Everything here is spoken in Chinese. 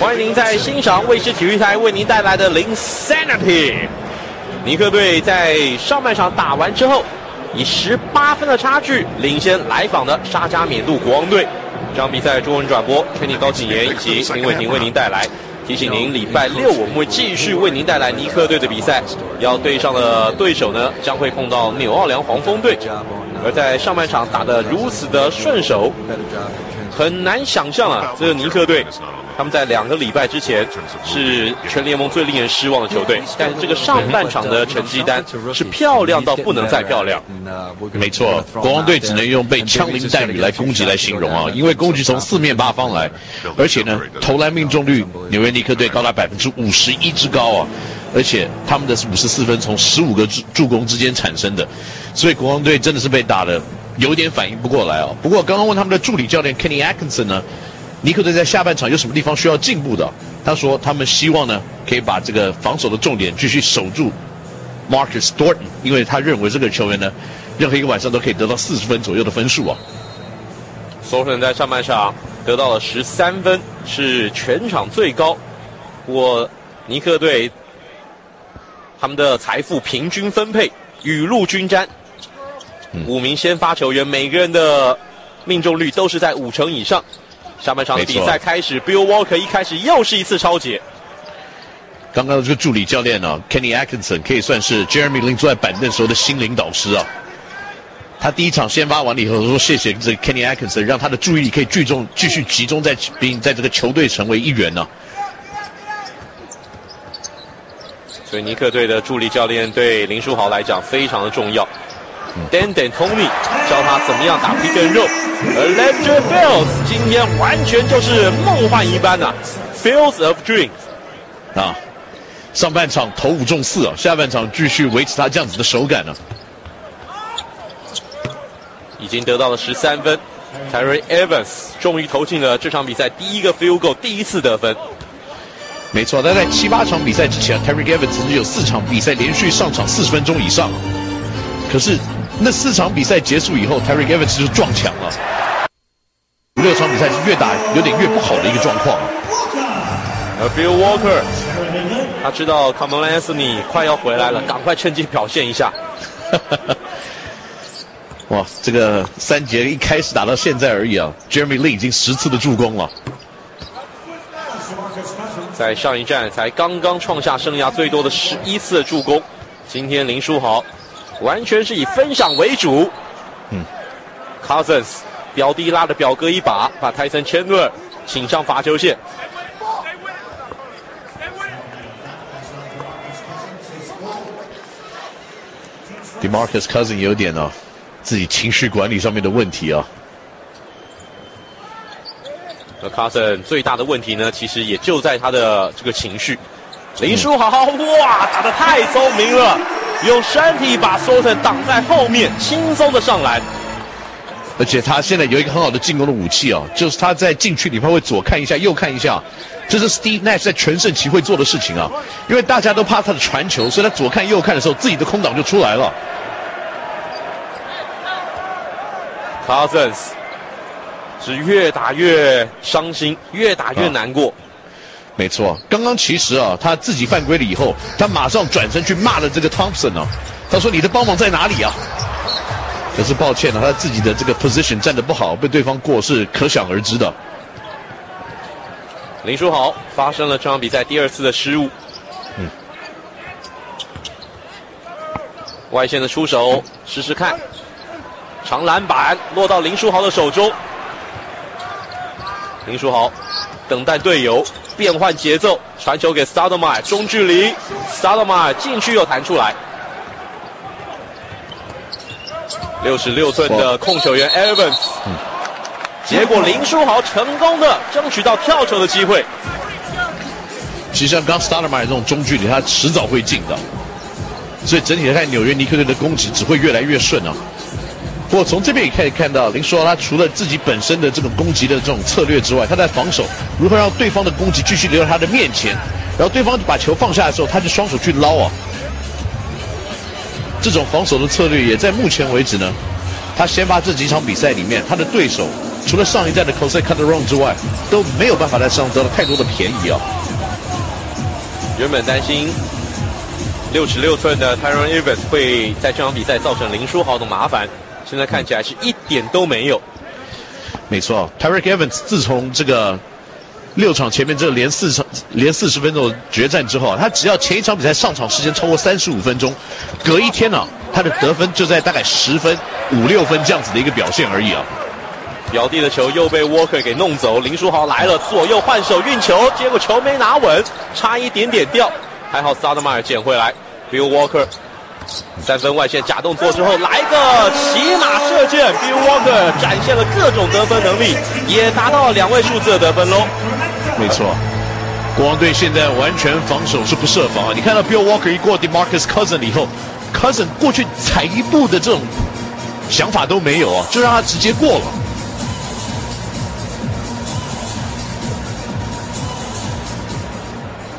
欢迎您在欣赏卫视体育台为您带来的《Insanity》。尼克队在上半场打完之后，以十八分的差距领先来访的沙加缅度国王队。这场比赛中文转播由高景言以及林伟霆为您带来。提醒您，礼拜六我们会继续为您带来尼克队的比赛，要对上的对手呢将会碰到纽奥良黄蜂队。而在上半场打得如此的顺手，很难想象啊，这个尼克队。他们在两个礼拜之前是全联盟最令人失望的球队，但是这个上半场的成绩单是漂亮到不能再漂亮。没错，国王队只能用被枪林弹雨来攻击来形容啊，因为攻击从四面八方来，而且呢，投篮命中率纽约尼克队高达百分之五十一之高啊，而且他们的五十四分从十五个助助攻之间产生的，所以国王队真的是被打的有点反应不过来啊。不过刚刚问他们的助理教练 Kenny Atkinson 呢？尼克队在下半场有什么地方需要进步的？他说他们希望呢，可以把这个防守的重点继续守住 Marcus Thornton，因为他认为这个球员呢，任何一个晚上都可以得到四十分左右的分数啊。Thornton 在上半场得到了十三分，是全场最高。不过尼克队他们的财富平均分配雨露均沾，五名先发球员每个人的命中率都是在五成以上。下半场的比赛开始，Bill Walker 一开始又是一次超解。刚刚的这个助理教练呢，Kenny Atkinson 可以算是 Jeremy Lin 坐在板凳时候的心灵导师啊。他第一场先发完了以后说：“谢谢这 Kenny Atkinson，让他的注意力可以聚中，继续集中在并在这个球队成为一员呢。”所以尼克队的助理教练对林书豪来讲非常的重要。Dan Dan Tony 教他怎么样打 pick and roll，而 Ledger Fields 今天完全就是梦幻一般呐，Fields of Dreams 啊！上半场投五中四啊，下半场继续维持他这样子的手感呢。已经得到了十三分，Terry Evans 终于投进了这场比赛第一个 field goal，第一次得分。没错，他在七八场比赛之前，Terry Evans 曾经有四场比赛连续上场四十分钟以上，可是。那四场比赛结束以后，Terry Evans 就撞墙了。五六场比赛是越打有点越不好的一个状况。Walker，他知道 e Anthony 快要回来了，赶快趁机表现一下。哇，这个三节一开始打到现在而已啊，Jeremy Lin 已经十次的助攻了。在上一站才刚刚创下生涯最多的十一次的助攻，今天林书豪。完全是以分享为主。嗯，Cousins 表弟拉着表哥一把，把泰森·钱德勒请上罚球线。Demarcus Cousins 有点哦，自己情绪管理上面的问题啊。那 Cousins 最大的问题呢，其实也就在他的这个情绪。林书豪，哇，打得太聪明了。用身体把 s o t o n 挡在后面，轻松的上篮。而且他现在有一个很好的进攻的武器哦，就是他在禁区里面会左看一下，右看一下，这是 Steve Nash 在全盛期会做的事情啊。因为大家都怕他的传球，所以他左看右看的时候，自己的空档就出来了。Cousins 是越打越伤心，越打越难过。没错，刚刚其实啊，他自己犯规了以后，他马上转身去骂了这个 Thompson 啊。他说：“你的帮忙在哪里啊？”可是抱歉了，他自己的这个 position 站得不好，被对方过是可想而知的。林书豪发生了这场比赛第二次的失误。嗯。外线的出手，试试看，长篮板落到林书豪的手中。林书豪等待队友。变换节奏，传球给 s t a d m a 中距离 s t a d m a 禁区又弹出来。六十六寸的控球员 Evans，结果林书豪成功的争取到跳球的机会。其实像刚 s t a d m a 这种中距离，他迟早会进的。所以整体来看，纽约尼克队的攻击只会越来越顺啊。不过从这边也可以看到，林书豪他除了自己本身的这种攻击的这种策略之外，他在防守如何让对方的攻击继续留在他的面前，然后对方把球放下的时候，他就双手去捞啊。这种防守的策略也在目前为止呢，他先发这几场比赛里面，他的对手除了上一代的 c o s e c a t e r o n 之外，都没有办法在上得到太多的便宜啊。原本担心六尺六寸的 Tyron Evans 会在这场比赛造成林书豪的麻烦，现在看起来是一点都没有。没错，Tyron Evans 自从这个六场前面这连四场连四十分钟的决战之后啊，他只要前一场比赛上场时间超过三十五分钟，隔一天呢，他的得分就在大概十分五六分这样子的一个表现而已啊。表弟的球又被 Walker 给弄走，林书豪来了，左右换手运球，结果球没拿稳，差一点点掉，还好萨德马尔捡回来。Bill Walker 三分外线假动作之后来个骑马射箭，Bill Walker 展现了各种得分能力，也达到了两位数字的得分喽。没错，国王队现在完全防守是不设防啊！你看到 Bill Walker 一过 Demarcus Cousin 以后，Cousin 过去踩一步的这种想法都没有啊，就让他直接过了。